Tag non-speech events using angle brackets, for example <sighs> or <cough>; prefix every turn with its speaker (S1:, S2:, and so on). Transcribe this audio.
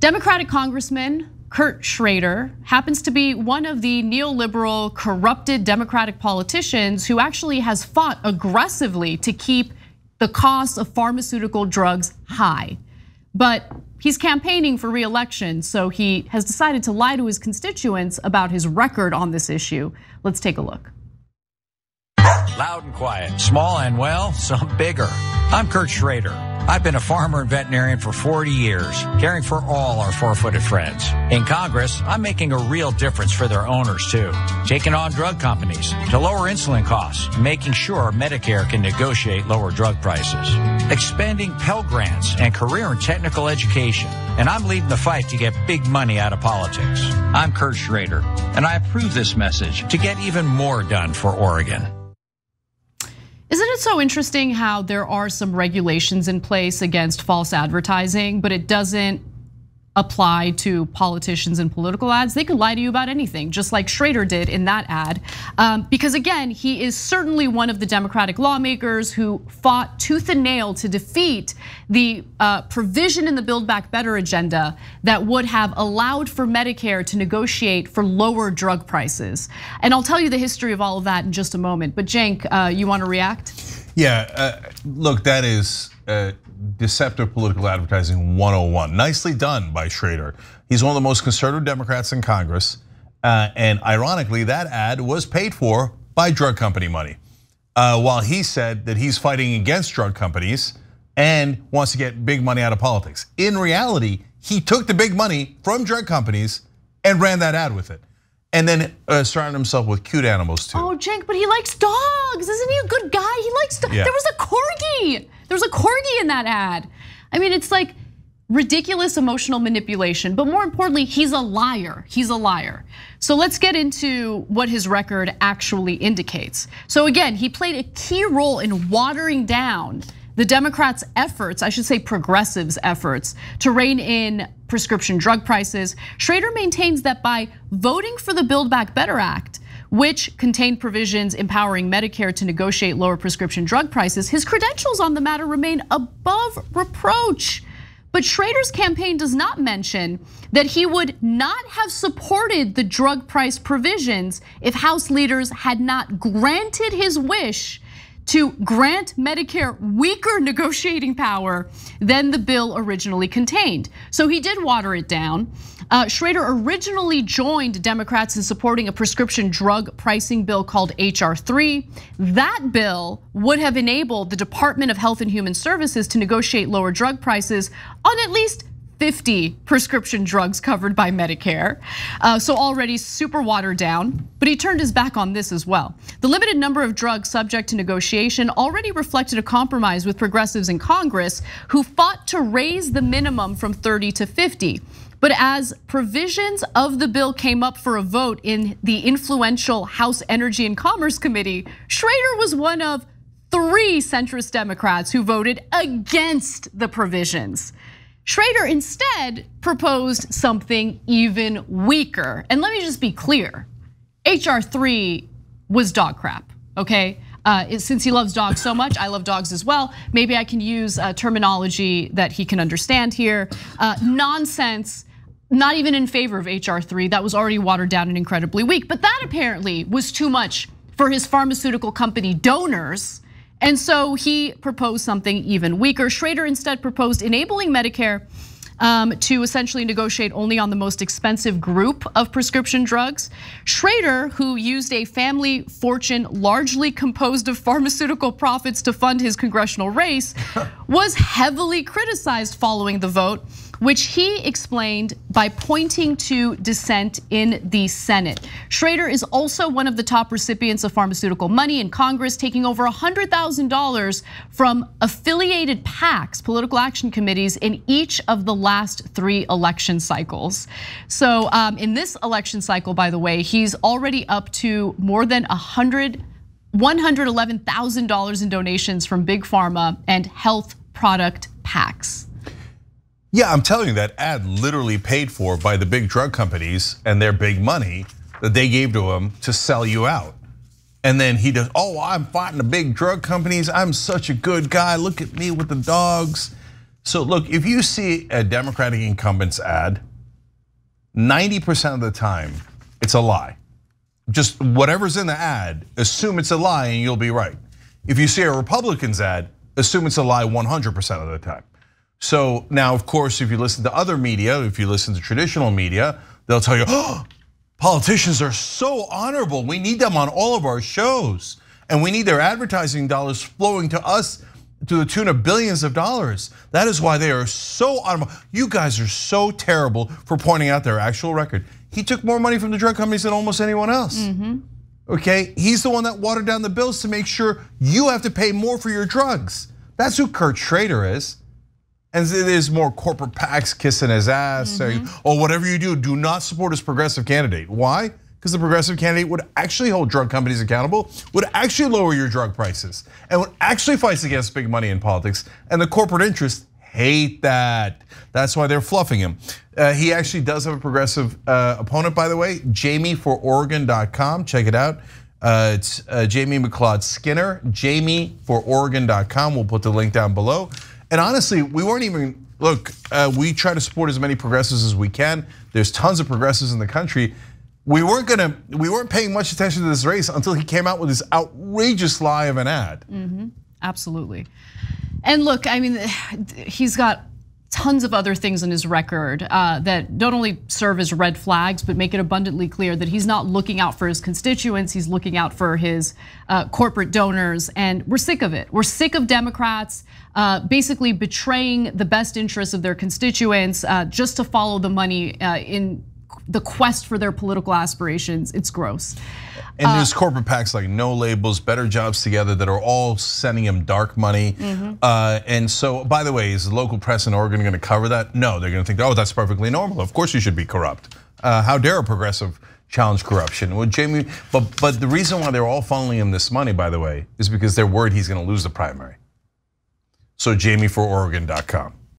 S1: Democratic Congressman Kurt Schrader happens to be one of the neoliberal, corrupted Democratic politicians who actually has fought aggressively to keep the cost of pharmaceutical drugs high. But he's campaigning for reelection, so he has decided to lie to his constituents about his record on this issue. Let's take a look.
S2: Loud and quiet, small and well, some bigger. I'm Kurt Schrader. I've been a farmer and veterinarian for 40 years, caring for all our four-footed friends. In Congress, I'm making a real difference for their owners too, taking on drug companies to lower insulin costs, making sure Medicare can negotiate lower drug prices, expanding Pell Grants and career and technical education. And I'm leading the fight to get big money out of politics. I'm Kurt Schrader, and I approve this message to get even more done for Oregon.
S1: Isn't it so interesting how there are some regulations in place against false advertising, but it doesn't apply to politicians and political ads. They could lie to you about anything, just like Schrader did in that ad. Um, because again, he is certainly one of the Democratic lawmakers who fought tooth and nail to defeat the uh, provision in the Build Back Better agenda that would have allowed for Medicare to negotiate for lower drug prices. And I'll tell you the history of all of that in just a moment. But Cenk, uh, you want to react?
S3: Yeah, uh, look, that is deceptive political advertising 101. Nicely done by Schrader. He's one of the most conservative Democrats in Congress. Uh, and ironically, that ad was paid for by drug company money. Uh, while he said that he's fighting against drug companies and wants to get big money out of politics. In reality, he took the big money from drug companies and ran that ad with it. And then uh, surrounded himself with cute animals too.
S1: Oh, Cenk, but he likes dogs. Isn't he a good guy? He likes dogs. Yeah. There was a corgi. There was a corgi in that ad. I mean, it's like ridiculous emotional manipulation, but more importantly, he's a liar. He's a liar. So let's get into what his record actually indicates. So again, he played a key role in watering down the Democrats' efforts, I should say progressives' efforts, to rein in prescription drug prices. Schrader maintains that by voting for the Build Back Better Act, which contained provisions empowering Medicare to negotiate lower prescription drug prices, his credentials on the matter remain above reproach. But Schrader's campaign does not mention that he would not have supported the drug price provisions if House leaders had not granted his wish to grant Medicare weaker negotiating power than the bill originally contained. So he did water it down. Uh, Schrader originally joined Democrats in supporting a prescription drug pricing bill called H.R. 3. That bill would have enabled the Department of Health and Human Services to negotiate lower drug prices on at least 50 prescription drugs covered by Medicare. Uh, so already super watered down, but he turned his back on this as well. The limited number of drugs subject to negotiation already reflected a compromise with progressives in Congress who fought to raise the minimum from 30 to 50. But as provisions of the bill came up for a vote in the influential House Energy and Commerce Committee, Schrader was one of three centrist Democrats who voted against the provisions. Schrader instead proposed something even weaker. And let me just be clear HR 3 was dog crap, okay? Uh, since he loves dogs so much, I love dogs as well. Maybe I can use terminology that he can understand here. Uh, nonsense, not even in favor of HR 3, that was already watered down and incredibly weak. But that apparently was too much for his pharmaceutical company donors and so he proposed something even weaker. Schrader instead proposed enabling Medicare um, to essentially negotiate only on the most expensive group of prescription drugs. Schrader, who used a family fortune largely composed of pharmaceutical profits to fund his congressional race, <laughs> was heavily criticized following the vote which he explained by pointing to dissent in the Senate. Schrader is also one of the top recipients of pharmaceutical money in Congress, taking over $100,000 from affiliated PACs, political action committees, in each of the last three election cycles. So um, in this election cycle, by the way, he's already up to more than 100. $111,000 in donations from Big Pharma and health product PACs.
S3: Yeah, I'm telling you that ad literally paid for by the big drug companies and their big money that they gave to him to sell you out. And then he does, oh, I'm fighting the big drug companies. I'm such a good guy. Look at me with the dogs. So look, if you see a Democratic incumbent's ad, 90% of the time, it's a lie. Just whatever's in the ad, assume it's a lie and you'll be right. If you see a Republican's ad, assume it's a lie 100% of the time. So now, of course, if you listen to other media, if you listen to traditional media, they'll tell you, <gasps> oh, politicians are so honorable. We need them on all of our shows. And we need their advertising dollars flowing to us to the tune of billions of dollars. That is why they are so honorable. You guys are so terrible for pointing out their actual record. He took more money from the drug companies than almost anyone else.
S1: Mm-hmm.
S3: Okay, he's the one that watered down the bills to make sure you have to pay more for your drugs. That's who Kurt Schrader is. And there's more corporate PACs kissing his ass, saying,
S1: Mm-hmm.
S3: "Oh, whatever you do, do not support his progressive candidate." Why? Because the progressive candidate would actually hold drug companies accountable, would actually lower your drug prices, and would actually fight against big money in politics. And the corporate interests hate that. That's why they're fluffing him. Uh, he actually does have a progressive uh, opponent, by the way. JamieForOregon.com. Check it out. Uh, it's uh, Jamie McLeod Skinner. JamieForOregon.com. We'll put the link down below. And honestly, we weren't even look. Uh, we try to support as many progressives as we can. There's tons of progressives in the country. We weren't gonna. We weren't paying much attention to this race until he came out with this outrageous lie of an ad.
S1: Absolutely. And look, I mean, <sighs> he's got tons of other things in his record uh, that don't only serve as red flags, but make it abundantly clear that he's not looking out for his constituents. He's looking out for his uh, corporate donors, and we're sick of it. We're sick of Democrats uh, basically betraying the best interests of their constituents uh, just to follow the money uh, in the quest for their political aspirations. It's gross.
S3: And there's corporate PACs like No Labels, Better Jobs Together that are all sending him dark money. Uh, and so, by the way, is the local press in Oregon going to cover that? No, they're going to think, oh, that's perfectly normal. Of course, you should be corrupt. Uh, how dare a progressive challenge corruption? Well, Jamie, but but the reason why they're all funneling him this money, by the way, is because they're worried he's going to lose the primary. So, JamieForOregon.com.